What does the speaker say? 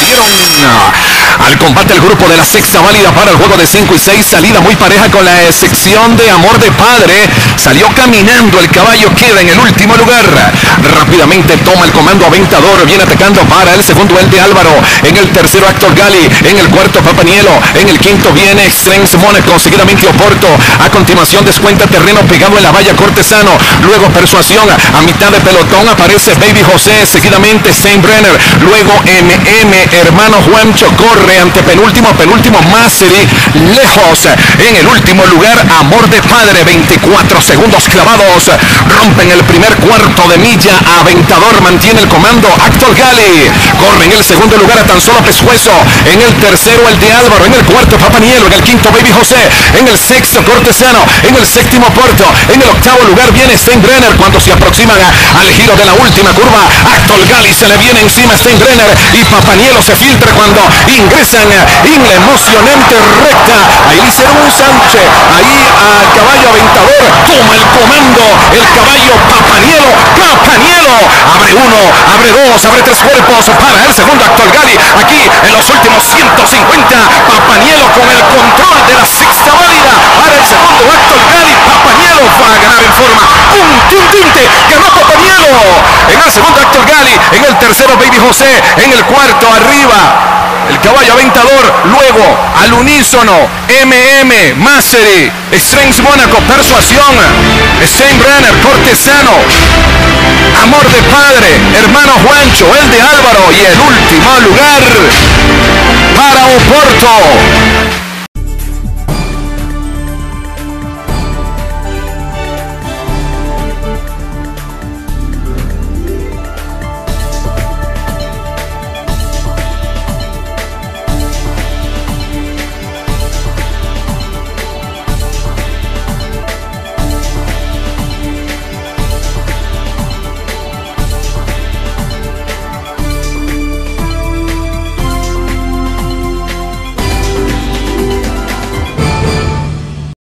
you don't. Uh, al combate el grupo de la sexta válida para el juego de 5 y 6. Salida muy pareja con la sección de Amor de Padre. Salió caminando el caballo, queda en el último lugar. Rápidamente toma el comando Aventador. Viene atacando para el segundo el de Álvaro. En el tercero Actor Gali. En el cuarto Papanielo. En el quinto viene Strength Mónaco. Seguidamente Oporto. A continuación descuenta terreno pegado en la valla Cortesano. Luego Persuasión. A mitad de pelotón aparece Baby José. Seguidamente Saint Brenner. Luego MM. Hermano Juancho ante penúltimo, penúltimo Masseri, lejos. En el último lugar, Amor de Padre, 24 segundos clavados. Rompen el primer cuarto de milla. Aventador mantiene el comando. Actor Gali corre en el segundo lugar a tan solo pescuezo. En el tercero, el de Álvaro. En el cuarto, Papanielo. En el quinto, Baby José. En el sexto, Cortesano. En el séptimo, Puerto. En el octavo lugar viene Steinbrenner cuando se aproximan al giro de la última curva. Actor Gali se le viene encima Steinbrenner y Papanielo se filtra cuando ingresan en la emocionante recta. Ahí un Sánchez, ahí al caballo aventador, toma el comando, el caballo Papanielo, Papanielo, abre uno, abre dos, abre tres cuerpos para el segundo actual Gali, aquí en los últimos 150, Papanielo con el control de la sexta válida, para el segundo acto Gali, Papanielo va a ganar en forma. Contundente, ganó Papanielo, en el segundo acto Gali, en el tercero Baby José, en el cuarto arriba, el caballo aventador, luego al unísono, MM, Masseri, Strength Mónaco, Persuasión, Steinbrenner, Cortesano, Amor de Padre, Hermano Juancho, el de Álvaro y el último lugar para Oporto.